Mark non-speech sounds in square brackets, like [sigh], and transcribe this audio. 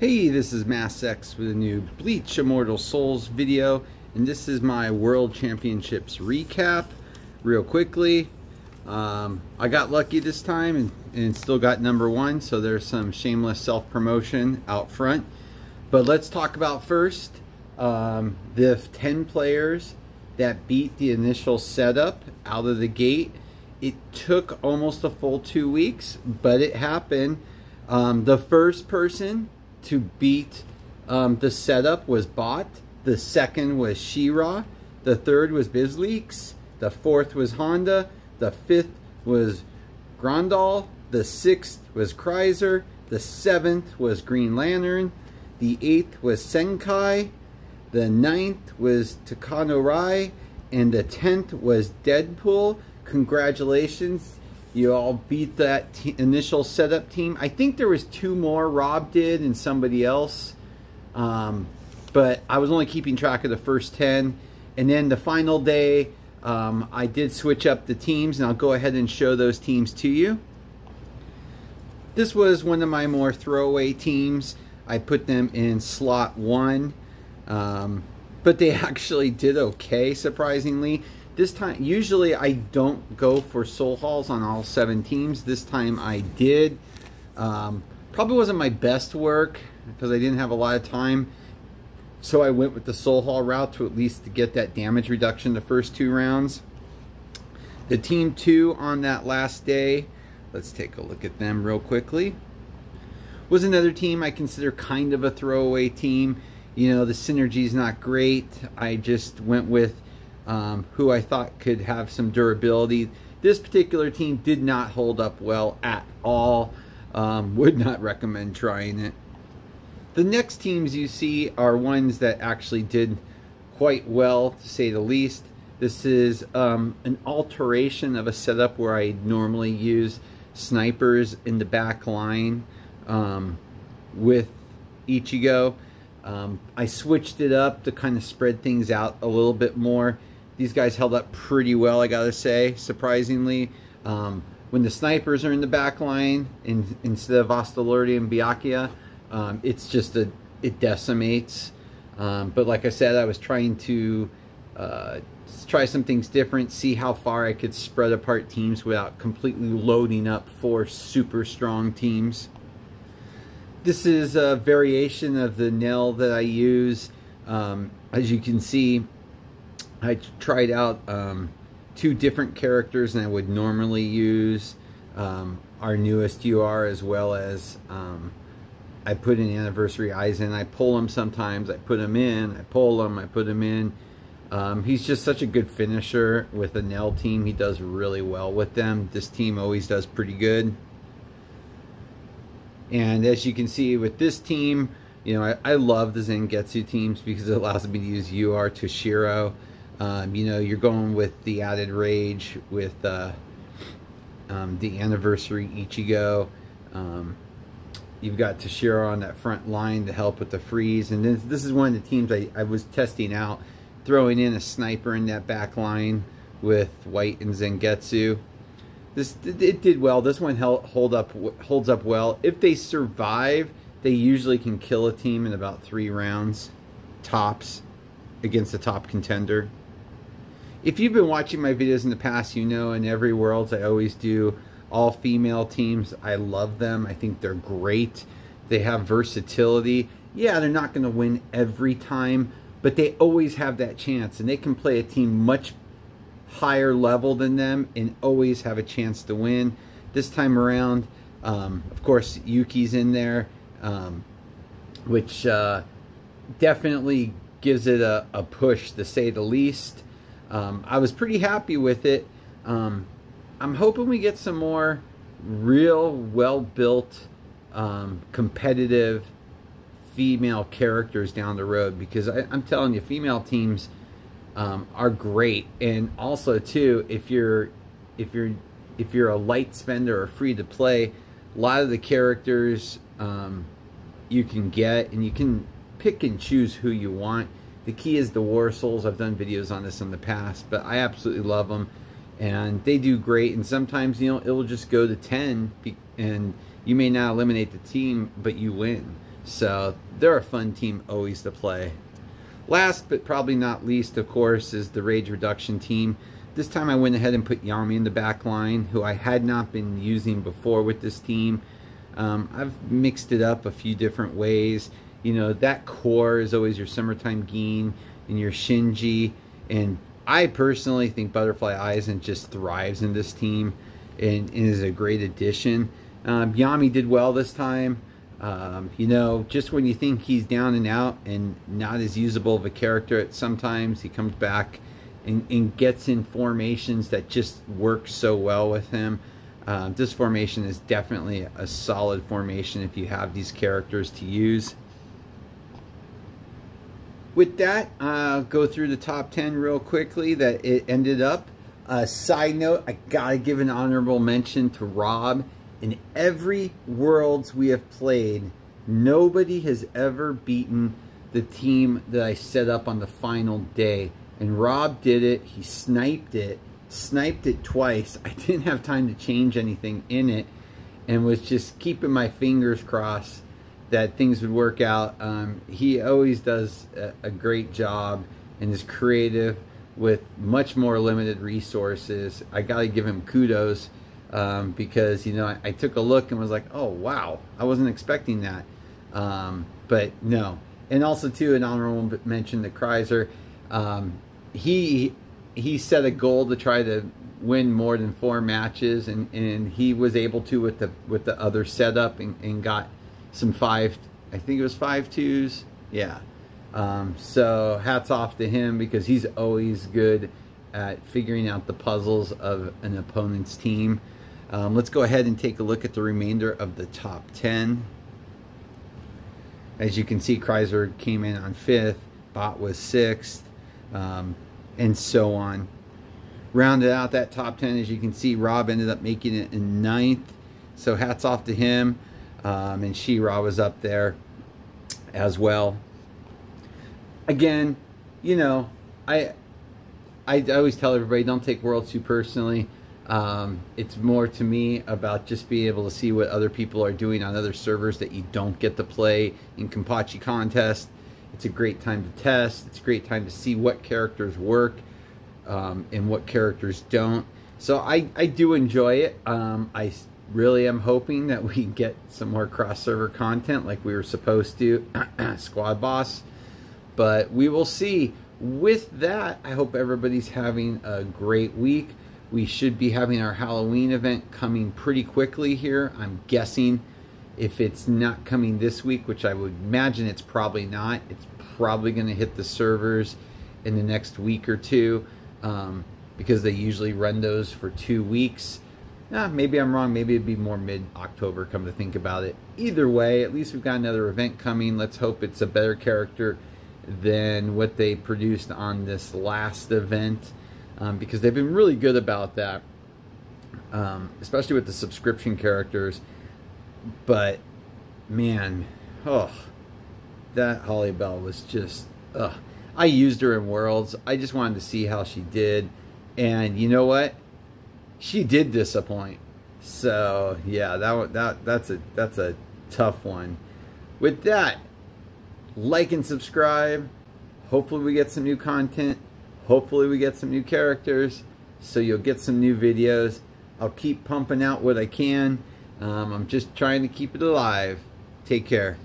Hey, this is Mass MassX with a new Bleach Immortal Souls video, and this is my World Championships recap. Real quickly, um, I got lucky this time and, and still got number one, so there's some shameless self-promotion out front. But let's talk about first um, the 10 players that beat the initial setup out of the gate. It took almost a full two weeks, but it happened. Um, the first person to beat um, the setup was Bot. The second was Shira. The third was BizLeaks. The fourth was Honda. The fifth was Grandal. The sixth was Kreiser. The seventh was Green Lantern. The eighth was Senkai. The ninth was Takano Rai. And the tenth was Deadpool. Congratulations you all beat that initial setup team. I think there was two more Rob did and somebody else. Um, but I was only keeping track of the first 10. And then the final day, um, I did switch up the teams, and I'll go ahead and show those teams to you. This was one of my more throwaway teams. I put them in slot one, um, but they [laughs] actually did okay, surprisingly. This time, usually I don't go for soul hauls on all seven teams. This time I did. Um, probably wasn't my best work because I didn't have a lot of time. So I went with the soul haul route to at least get that damage reduction the first two rounds. The team two on that last day, let's take a look at them real quickly, was another team I consider kind of a throwaway team. You know, the synergy is not great. I just went with um, who I thought could have some durability. This particular team did not hold up well at all. Um, [laughs] would not recommend trying it. The next teams you see are ones that actually did quite well, to say the least. This is um, an alteration of a setup where I normally use snipers in the back line um, with Ichigo. Um, I switched it up to kind of spread things out a little bit more. These guys held up pretty well, I gotta say, surprisingly. Um, when the snipers are in the back line in, instead of Ostalordi and Byakuya, um, it's just a it decimates. Um, but like I said, I was trying to uh, try some things different, see how far I could spread apart teams without completely loading up four super strong teams. This is a variation of the Nel that I use. Um, as you can see, I tried out um, two different characters than I would normally use. Um, our newest UR as well as um, I put in Anniversary Aizen. I pull them sometimes. I put him in. I pull them. I put him in. Um, he's just such a good finisher with the Nel team. He does really well with them. This team always does pretty good. And as you can see with this team, you know, I, I love the Zangetsu teams because it allows me to use UR Toshiro. Um, you know, you're going with the added rage with uh, um, the anniversary Ichigo. Um, you've got Toshiro on that front line to help with the freeze. And this, this is one of the teams I, I was testing out, throwing in a sniper in that back line with White and Zangetsu. This it did well. This one held hold up holds up well. If they survive, they usually can kill a team in about three rounds, tops, against a top contender if you've been watching my videos in the past, you know in every Worlds I always do all female teams. I love them. I think they're great. They have versatility. Yeah, they're not going to win every time, but they always have that chance, and they can play a team much higher level than them and always have a chance to win. This time around, um, of course, Yuki's in there, um, which uh, definitely gives it a, a push, to say the least. Um, I was pretty happy with it. Um, I'm hoping we get some more real well-built, um, competitive female characters down the road because I, am telling you, female teams um, are great. And also, too, if you're if you're if you're a light spender or free to play, a lot of the characters um, you can get and you can pick and choose who you want the key is the War Souls. I've done videos on this in the past, but I absolutely love them. And they do great. And sometimes, you know, it'll just go to 10 and you may not eliminate the team, but you win. So they're a fun team always to play. Last but probably not least, of course, is the Rage Reduction team. This time I went ahead and put Yami in the back line, who I had not been using before with this team. Um, I've mixed it up a few different ways. You know, that core is always your Summertime Gin and your Shinji. And I personally think Butterfly Aizen just thrives in this team and, and is a great addition. Um, Yami did well this time. Um, you know, just when you think he's down and out and not as usable of a character, at sometimes he comes back and, and gets in formations that just work so well with him. Uh, this formation is definitely a solid formation if you have these characters to use. With that, I'll go through the top 10 real quickly that it ended up. Uh, side note, I gotta give an honorable mention to Rob in every Worlds we have played, nobody has ever beaten the team that I set up on the final day. And Rob did it. He sniped it. Sniped it twice. [laughs] I didn't have time to change anything in it and was just keeping my fingers crossed that things would work out. Um, he always does a, a great job and is creative with much more limited resources. I got to give him kudos um, because you know I, I, took a look and was like, oh wow, I wasn't expecting that. Um, but no, and also too an honorable mention to Kreiser. Um, he he set a goal to try to win more than four matches, and, and he was able to with the with the other setup and, and got some five. I think it was five twos. Yeah. Um, so hats off to him because he's always good at figuring out the puzzles of an opponent's team. Um, let's go ahead and take a look at the remainder of the top 10. As you can see, Kreiser came in on fifth, Bot was sixth, um, and so on. Rounded out that top 10, as you can see, Rob ended up making it in ninth. So hats off to him. Um, and She-Ra was up there as well. Again, you know, I I always tell everybody don't take World too personally. Um, it's more to me about just being able to see what other people are doing on other servers that you don't get to play in Kenpachi Contest. It's a great time to test. It's a great time to see what characters work um, and what characters don't. So I, I do enjoy it. Um, I really am hoping that we [laughs] get some more cross-server content like we were supposed to, [clears throat] Squad Boss. But we will see. With that, I hope everybody's having a great week. We should be having our Halloween event coming pretty quickly here. I'm guessing if it's not coming this week, which I would imagine it's probably not, it's probably going to hit the servers in the next week or two um, because they usually run those for two weeks. Ah, maybe I'm wrong. Maybe it'd be more mid-October, come to think about it. Either way, at least we've got another event coming. Let's hope it's a better character than what they produced on this last event um, because they've been really good about that, um, especially with the subscription characters. But man, oh, that Harribel was just, ugh. I used her in Worlds. I just wanted to see how she did, and you know what? She did disappoint. So yeah, that that that's a that's a tough one. With that, like and subscribe. Hopefully we get some new content. Hopefully we get some new characters, so you'll get some new videos. I'll keep pumping out what I can. Um, I'm just trying to keep it alive. Take care.